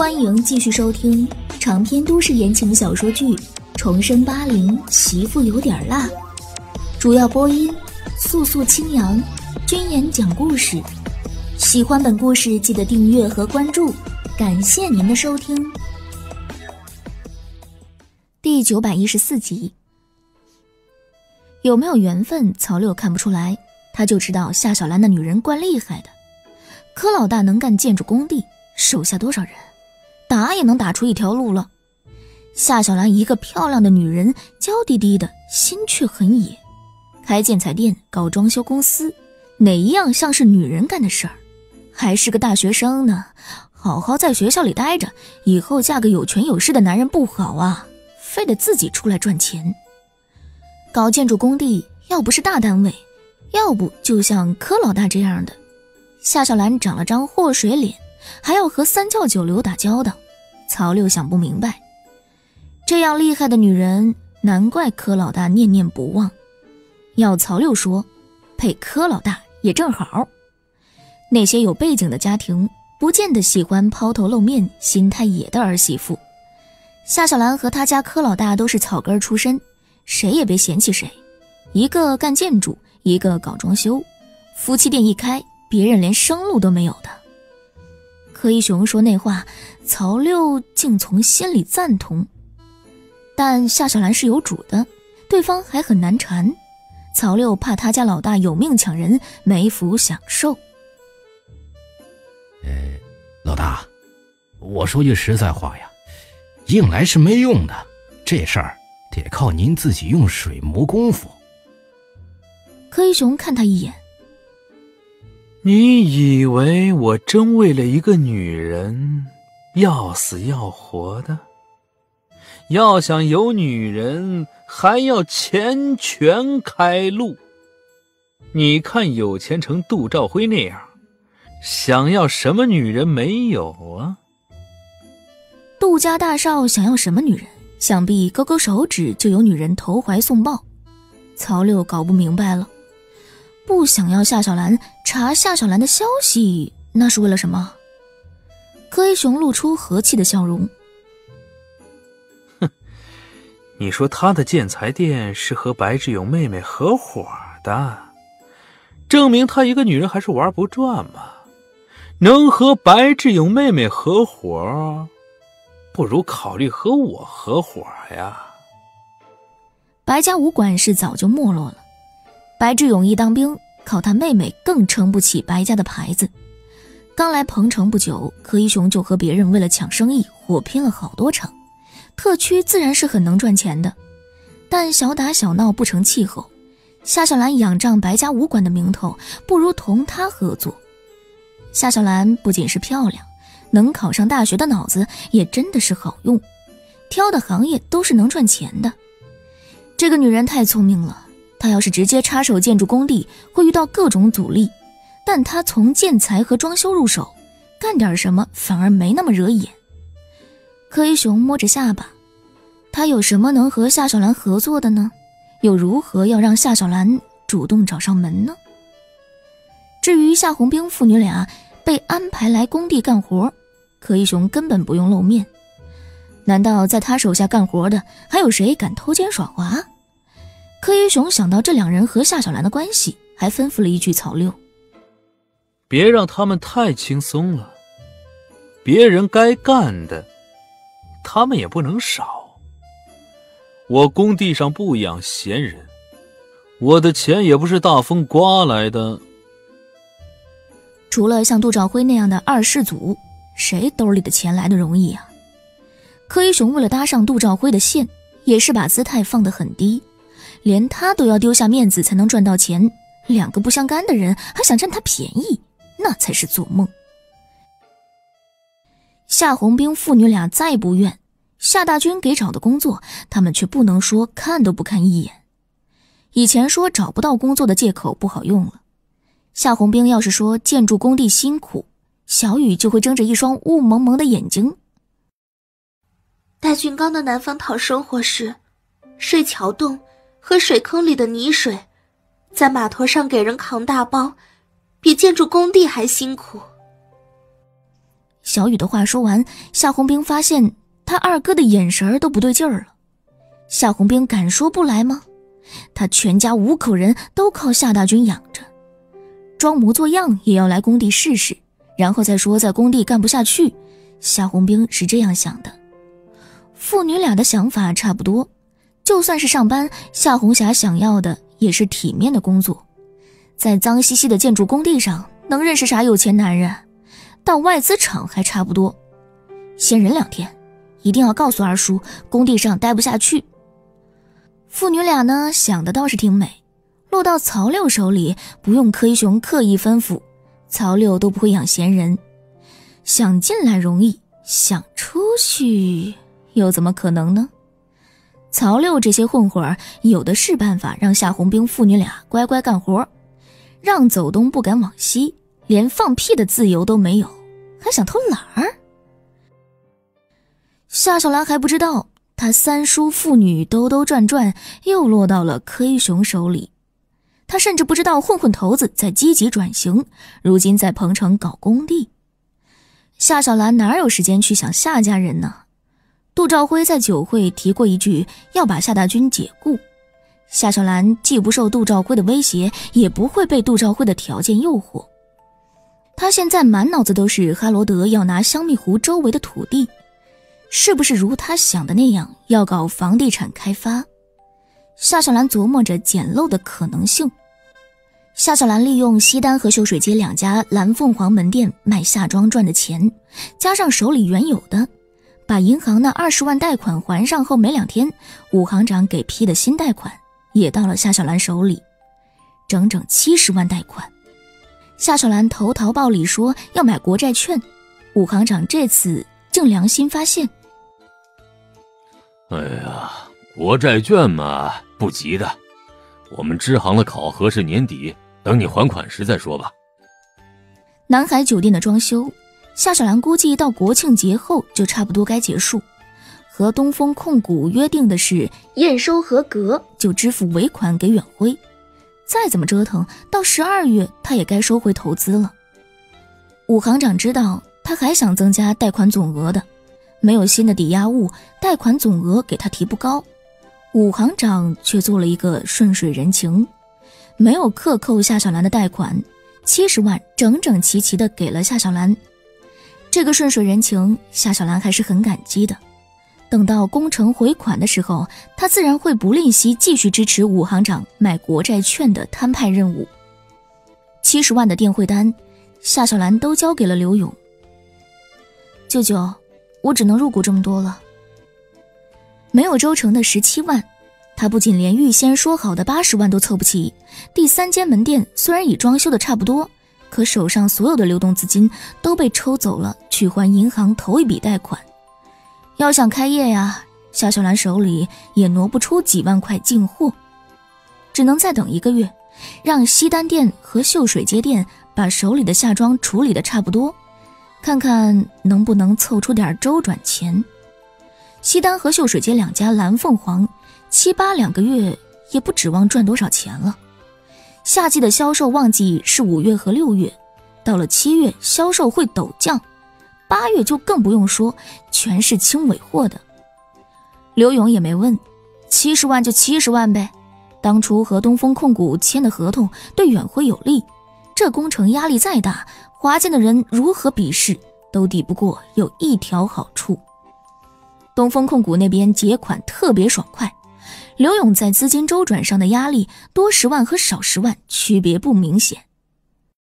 欢迎继续收听长篇都市言情小说剧《重生八零媳妇有点辣》，主要播音：素素清扬，君言讲故事。喜欢本故事，记得订阅和关注，感谢您的收听。第九百一十四集，有没有缘分？曹六看不出来，他就知道夏小兰那女人怪厉害的。柯老大能干建筑工地，手下多少人？打也能打出一条路了。夏小兰一个漂亮的女人，娇滴滴的，心却很野。开建材店，搞装修公司，哪一样像是女人干的事儿？还是个大学生呢，好好在学校里待着，以后嫁个有权有势的男人不好啊，非得自己出来赚钱。搞建筑工地，要不是大单位，要不就像柯老大这样的。夏小兰长了张祸水脸。还要和三教九流打交道，曹六想不明白，这样厉害的女人，难怪柯老大念念不忘。要曹六说，配柯老大也正好。那些有背景的家庭，不见得喜欢抛头露面、心态野的儿媳妇。夏小兰和他家柯老大都是草根出身，谁也别嫌弃谁。一个干建筑，一个搞装修，夫妻店一开，别人连生路都没有的。柯一雄说那话，曹六竟从心里赞同。但夏小兰是有主的，对方还很难缠，曹六怕他家老大有命抢人，没福享受。呃，老大，我说句实在话呀，硬来是没用的，这事儿得靠您自己用水磨功夫。柯一雄看他一眼。你以为我真为了一个女人要死要活的？要想有女人，还要钱权开路。你看有钱成杜兆辉那样，想要什么女人没有啊？杜家大少想要什么女人？想必勾勾手指就有女人投怀送抱。曹六搞不明白了。不想要夏小兰查夏小兰的消息，那是为了什么？柯一雄露出和气的笑容。哼，你说他的建材店是和白志勇妹妹合伙的，证明他一个女人还是玩不转嘛。能和白志勇妹妹合伙，不如考虑和我合伙呀。白家武馆是早就没落了。白志勇一当兵，靠他妹妹更撑不起白家的牌子。刚来彭城不久，柯一雄就和别人为了抢生意火拼了好多场。特区自然是很能赚钱的，但小打小闹不成气候。夏小兰仰仗白家武馆的名头，不如同他合作。夏小兰不仅是漂亮，能考上大学的脑子也真的是好用，挑的行业都是能赚钱的。这个女人太聪明了。他要是直接插手建筑工地，会遇到各种阻力；但他从建材和装修入手，干点什么反而没那么惹眼。柯一雄摸着下巴，他有什么能和夏小兰合作的呢？又如何要让夏小兰主动找上门呢？至于夏红兵父女俩被安排来工地干活，柯一雄根本不用露面。难道在他手下干活的还有谁敢偷奸耍滑？柯一雄想到这两人和夏小兰的关系，还吩咐了一句：“曹六，别让他们太轻松了。别人该干的，他们也不能少。我工地上不养闲人，我的钱也不是大风刮来的。除了像杜兆辉那样的二世祖，谁兜里的钱来的容易啊？”柯一雄为了搭上杜兆辉的线，也是把姿态放得很低。连他都要丢下面子才能赚到钱，两个不相干的人还想占他便宜，那才是做梦。夏红兵父女俩再不愿夏大军给找的工作，他们却不能说看都不看一眼。以前说找不到工作的借口不好用了，夏红兵要是说建筑工地辛苦，小雨就会睁着一双雾蒙蒙的眼睛。大军刚到南方讨生活时，睡桥洞。喝水坑里的泥水，在码头上给人扛大包，比建筑工地还辛苦。小雨的话说完，夏红兵发现他二哥的眼神都不对劲儿了。夏红兵敢说不来吗？他全家五口人都靠夏大军养着，装模作样也要来工地试试，然后再说在工地干不下去。夏红兵是这样想的。父女俩的想法差不多，就算是上班，夏红霞想要的也是体面的工作。在脏兮兮的建筑工地上，能认识啥有钱男人？到外资厂还差不多。先忍两天，一定要告诉二叔，工地上待不下去。父女俩呢，想的倒是挺美。落到曹六手里，不用柯一雄刻意吩咐，曹六都不会养闲人。想进来容易，想出去又怎么可能呢？曹六这些混混儿有的是办法，让夏红兵父女俩乖乖干活，让走东不敢往西，连放屁的自由都没有，还想偷懒儿。夏小兰还不知道。他三叔父女兜兜转转，又落到了柯一雄手里。他甚至不知道混混头子在积极转型，如今在彭城搞工地。夏小兰哪有时间去想夏家人呢？杜兆辉在酒会提过一句要把夏大军解雇，夏小兰既不受杜兆辉的威胁，也不会被杜兆辉的条件诱惑。他现在满脑子都是哈罗德要拿香蜜湖周围的土地。是不是如他想的那样要搞房地产开发？夏小兰琢磨着捡漏的可能性。夏小兰利用西单和秀水街两家蓝凤凰门店卖夏装赚的钱，加上手里原有的，把银行那二十万贷款还上后没两天，武行长给批的新贷款也到了夏小兰手里，整整七十万贷款。夏小兰投桃报李说要买国债券，武行长这次竟良心发现。哎呀，国债券嘛，不急的。我们支行的考核是年底，等你还款时再说吧。南海酒店的装修，夏小兰估计到国庆节后就差不多该结束。和东风控股约定的是，验收合格就支付尾款给远辉。再怎么折腾，到十二月他也该收回投资了。武行长知道他还想增加贷款总额的。没有新的抵押物，贷款总额给他提不高。武行长却做了一个顺水人情，没有克扣夏小兰的贷款，七十万整整齐齐的给了夏小兰。这个顺水人情，夏小兰还是很感激的。等到工程回款的时候，他自然会不吝惜继续支持武行长买国债券的摊派任务。七十万的电汇单，夏小兰都交给了刘勇。舅舅。我只能入股这么多了，没有周成的十七万，他不仅连预先说好的八十万都凑不齐。第三间门店虽然已装修的差不多，可手上所有的流动资金都被抽走了，去还银行头一笔贷款。要想开业呀，夏小兰手里也挪不出几万块进货，只能再等一个月，让西单店和秀水街店把手里的夏装处理的差不多。看看能不能凑出点周转钱。西单和秀水街两家蓝凤凰，七八两个月也不指望赚多少钱了。夏季的销售旺季是五月和六月，到了七月销售会陡降，八月就更不用说，全是清尾货的。刘勇也没问，七十万就七十万呗。当初和东风控股签的合同对远辉有利，这工程压力再大。华建的人如何比试都抵不过有一条好处，东风控股那边结款特别爽快，刘勇在资金周转上的压力多十万和少十万区别不明显。